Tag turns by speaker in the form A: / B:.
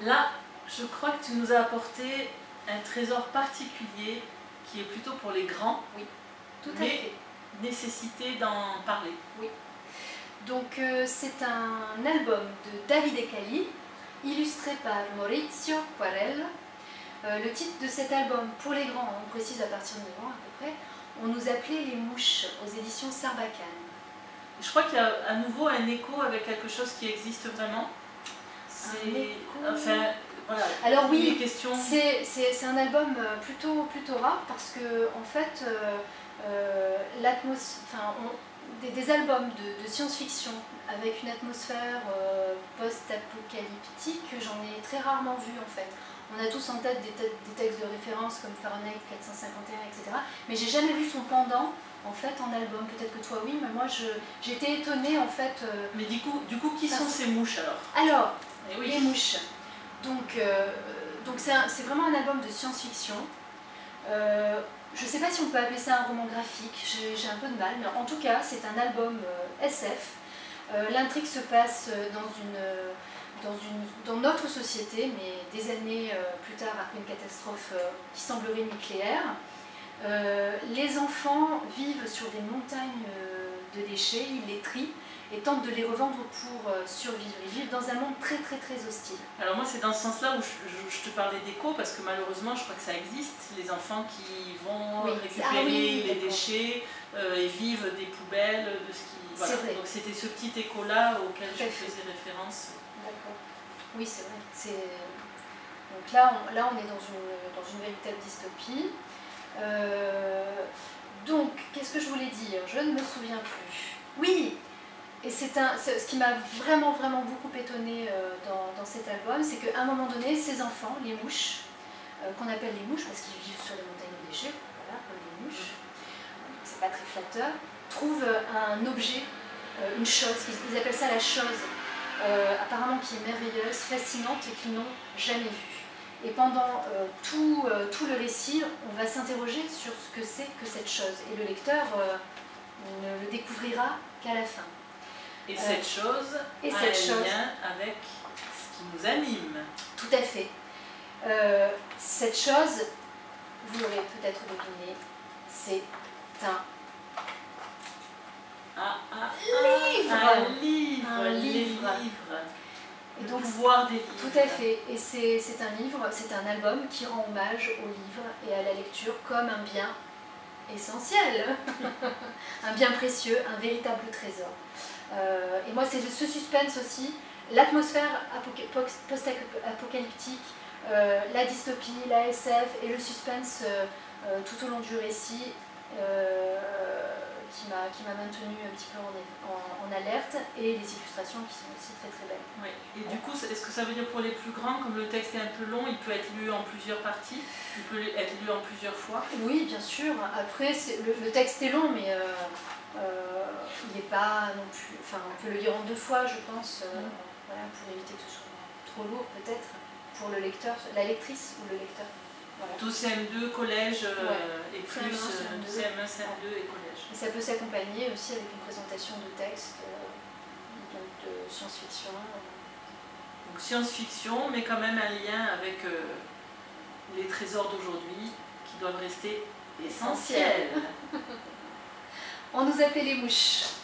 A: Là, je crois que tu nous as apporté un trésor particulier qui est plutôt pour les grands,
B: Oui, tout à
A: mais
B: fait.
A: nécessité d'en parler.
B: Donc euh, c'est un album de David Cali, illustré par Maurizio Quarel. Euh, le titre de cet album, pour les grands, on précise à partir de 9 ans à peu près, on nous appelait Les Mouches aux éditions Sarbacane.
A: Je crois qu'il y a à nouveau un écho avec quelque chose qui existe vraiment. C'est. Enfin, voilà.
B: Alors oui, c'est un album euh, plutôt, plutôt rare parce que en fait, euh, euh, l'atmos- enfin, on- des, des albums de, de science-fiction avec une atmosphère euh, post-apocalyptique, j'en ai très rarement vu en fait. On a tous en tête des, te- des textes de référence comme Fahrenheit 451, etc. Mais j'ai jamais vu son pendant en fait en album. Peut-être que toi oui, mais moi été étonnée en fait. euh,
A: Mais du coup, du coup qui sont ces mouches alors?
B: Alors,
A: Eh
B: les mouches. Donc, euh, donc c'est vraiment un album de science-fiction. Euh, je ne sais pas si on peut appeler ça un roman graphique, j'ai un peu de mal, mais en tout cas, c'est un album euh, SF. Euh, L'intrigue se passe dans, une, dans, notre société, mais des années plus tard, après une catastrophe qui semblerait nucléaire. Les enfants vivent sur des montagnes de déchets, ils les trient et tentent de les revendre pour euh, survivre. Ils vivent dans un monde très très très hostile.
A: Alors moi c'est dans ce sens-là où je, je- je te parlais d'écho parce que malheureusement je crois que ça existe, les enfants qui vont
B: Oui.
A: récupérer
B: Ah oui,
A: les déchets euh, et vivent des poubelles, de ce qui... Voilà.
B: C'est vrai.
A: Donc c'était ce petit écho-là auquel je faisais référence.
B: D'accord. Oui, c'est vrai. Donc là on, là, on est dans une, dans une véritable dystopie. Euh, Donc, qu'est-ce que je voulais dire? Je ne me souviens plus. Oui Et c'est un, ce qui m'a vraiment, vraiment beaucoup étonné dans, dans cet album, c'est qu'à un moment donné, ces enfants, les mouches, euh, qu'on appelle les mouches parce qu'ils vivent sur les montagnes de déchets, voilà, comme les mouches, c'est pas très flatteur, trouvent un objet, euh, une chose, ils, appellent ça la chose, euh, apparemment qui est merveilleuse, fascinante et qu'ils n'ont jamais vue. Et pendant euh, tout, euh, tout le récit, on va s'interroger sur ce que c'est que cette chose. Et le lecteur euh, ne le découvrira qu'à la fin.
A: Et cette chose
B: Euh, et
A: a
B: cette
A: un
B: chose.
A: lien avec ce qui nous anime.
B: Tout à fait. Euh, cette chose, vous l'aurez peut-être deviné, c'est un
A: Ah, ah,
B: Livre.
A: ah, Un livre
B: Un livre. Et donc,
A: pouvoir des livres.
B: Tout à fait. Et c'est un livre, c'est un album qui rend hommage au livre et à la lecture comme un bien essentiel, un bien précieux, un véritable trésor. Euh, et moi, c'est ce suspense aussi, l'atmosphère apoca- post- post-apocalyptique, euh, la dystopie, la SF et le suspense euh, tout au long du récit qui m'a qui m'a maintenu un petit peu en, en- en alerte et les illustrations qui sont aussi très très belles.
A: Oui. Et du coup, est-ce que ça veut dire pour les plus grands, comme le texte est un peu long, il peut être lu en plusieurs parties Il peut être lu en plusieurs fois?
B: Oui, bien sûr. Après, le, le texte est long, mais euh, euh, il n'est pas non plus. Enfin, on peut le lire en deux fois, je pense, euh,
A: Mm.
B: voilà, pour éviter que ce soit trop lourd, peut-être, pour le lecteur, la lectrice ou le lecteur.
A: Tout CM2, collège euh, et
B: CM1,
A: plus euh,
B: CM2.
A: CM1, CM2 et collège.
B: Et ça peut s'accompagner aussi avec une présentation de texte, euh, donc de science-fiction.
A: Donc science-fiction, mais quand même un lien avec les trésors d'aujourd'hui qui doivent rester essentiels.
B: On nous appelait les mouches.